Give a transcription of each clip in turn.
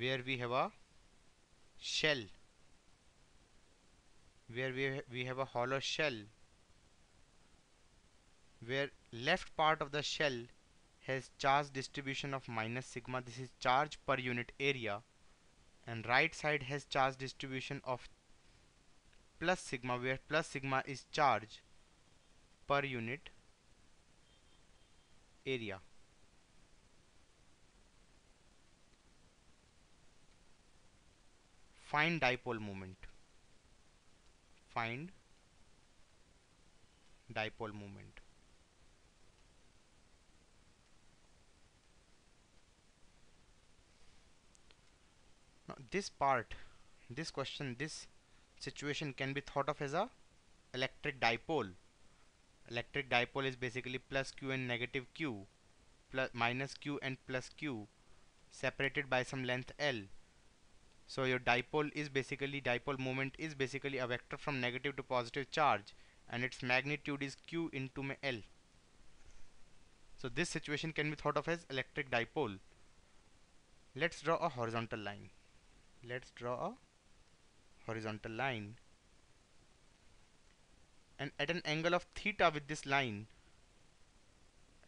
where we have a shell. Where we, ha we have a hollow shell. Where left part of the shell has charge distribution of minus sigma. This is charge per unit area. And right side has charge distribution of plus sigma where plus sigma is charge per unit area find dipole moment. Find dipole moment. Now this part this question this situation can be thought of as a electric dipole. Electric dipole is basically plus q and negative q plus minus q and plus q separated by some length l so your dipole is basically dipole moment is basically a vector from negative to positive charge and its magnitude is q into l. So this situation can be thought of as electric dipole. Let's draw a horizontal line. Let's draw a horizontal line. And at an angle of theta with this line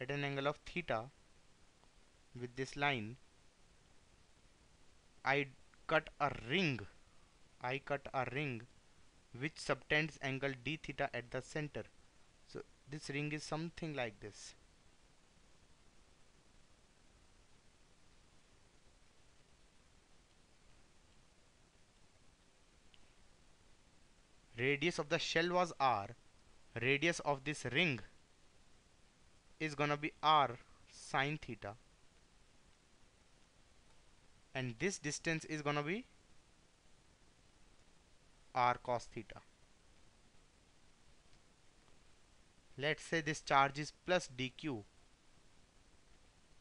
at an angle of theta with this line I cut a ring. I cut a ring which subtends angle d theta at the center. So this ring is something like this. Radius of the shell was r. Radius of this ring is gonna be r sine theta and this distance is gonna be r cos theta. Let's say this charge is plus dq.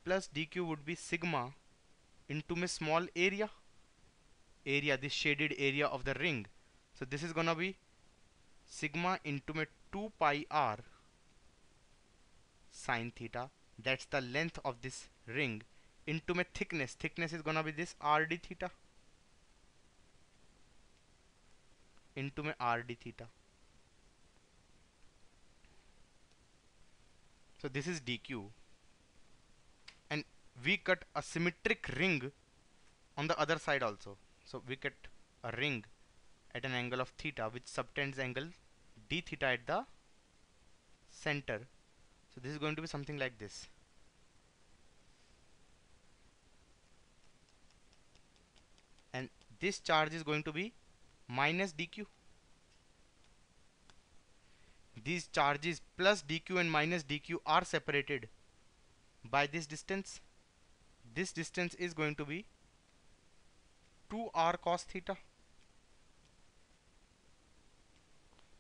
Plus dq would be sigma into my small area area this shaded area of the ring. So this is gonna be sigma into my 2 pi r sine theta. That's the length of this ring into my thickness. Thickness is gonna be this rd theta. Into my rd theta. So this is dq and we cut a symmetric ring on the other side also. So we cut a ring at an angle of theta which subtends angle d theta at the center. So this is going to be something like this and this charge is going to be minus dq. These charges plus dq and minus dq are separated by this distance. This distance is going to be 2r cos theta.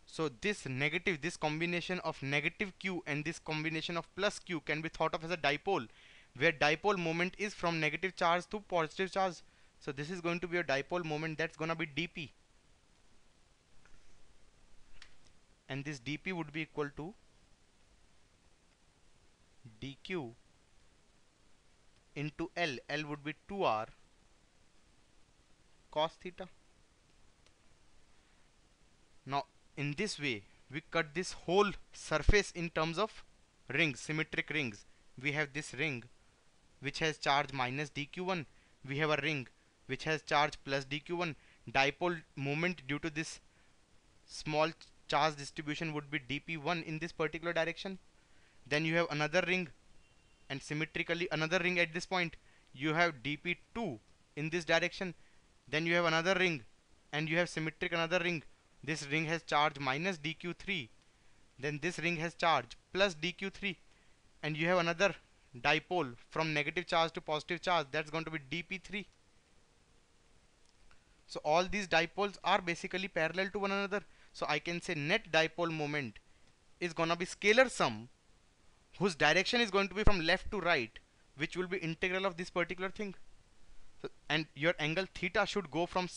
So this negative this combination of negative q and this combination of plus q can be thought of as a dipole where dipole moment is from negative charge to positive charge so this is going to be a dipole moment that's gonna be dp and this dp would be equal to dq into L. L would be 2r cos theta. Now in this way we cut this whole surface in terms of rings symmetric rings. We have this ring which has charge minus dq1 we have a ring which has charge plus dq1 dipole moment due to this small charge distribution would be dp1 in this particular direction. Then you have another ring and symmetrically another ring at this point. You have dp2 in this direction. Then you have another ring and you have symmetric another ring. This ring has charge minus dq3 then this ring has charge plus dq3 and you have another dipole from negative charge to positive charge. That's going to be dp3 so all these dipoles are basically parallel to one another. So I can say net dipole moment is gonna be scalar sum whose direction is going to be from left to right which will be integral of this particular thing. So, and your angle theta should go from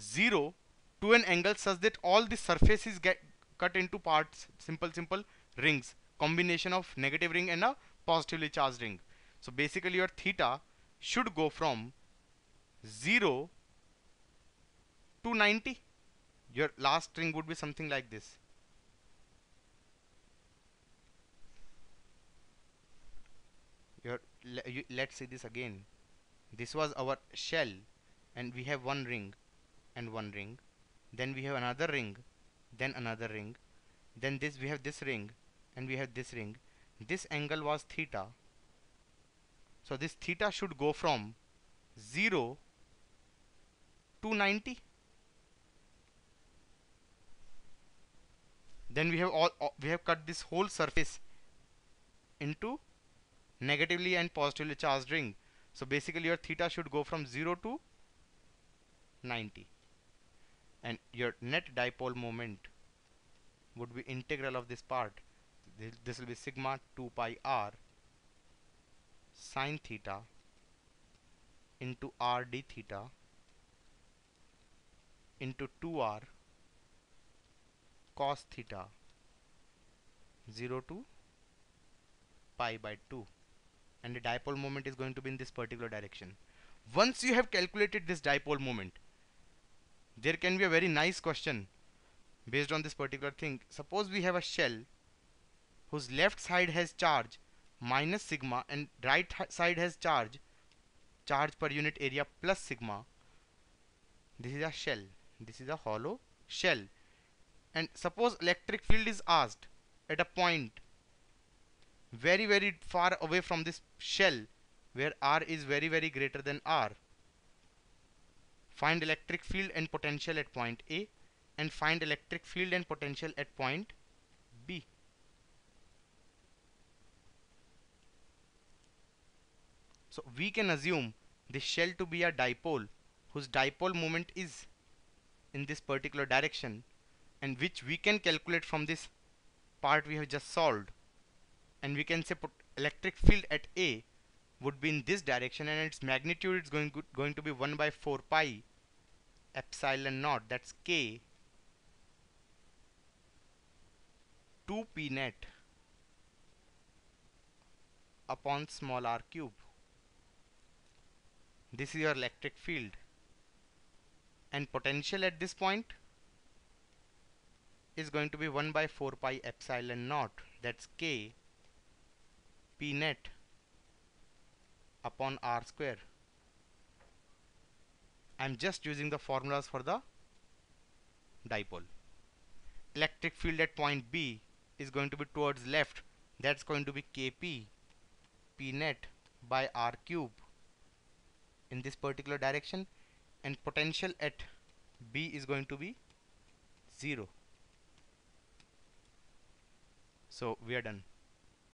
0 to an angle such that all the surfaces get cut into parts simple simple rings combination of negative ring and a positively charged ring. So basically your theta should go from 0 to 90 your last string would be something like this. Your let's see this again. This was our shell and we have one ring and one ring. Then we have another ring then another ring. Then this we have this ring and we have this ring. This angle was theta. So this theta should go from 0 to 90 then we have all we have cut this whole surface into negatively and positively charged ring. So basically your theta should go from 0 to 90 and your net dipole moment would be integral of this part. This will be sigma 2 pi r sine theta into r d theta into 2r cos theta 0 to pi by 2 and the dipole moment is going to be in this particular direction. Once you have calculated this dipole moment there can be a very nice question based on this particular thing. Suppose we have a shell whose left side has charge minus sigma and right side has charge charge per unit area plus sigma. This is a shell. This is a hollow shell and suppose electric field is asked at a point very very far away from this shell where R is very very greater than R Find electric field and potential at point A and find electric field and potential at point B. So we can assume this shell to be a dipole whose dipole moment is in this particular direction and which we can calculate from this part we have just solved. And we can say put electric field at A would be in this direction and its magnitude is going, going to be 1 by 4 pi epsilon naught that's k 2 p net upon small r cube. This is your electric field. And potential at this point is going to be 1 by 4 pi epsilon naught. That's k p net upon r square. I'm just using the formulas for the dipole. Electric field at point B is going to be towards left. That's going to be kp p net by r cube in this particular direction. And potential at B is going to be 0 so we are done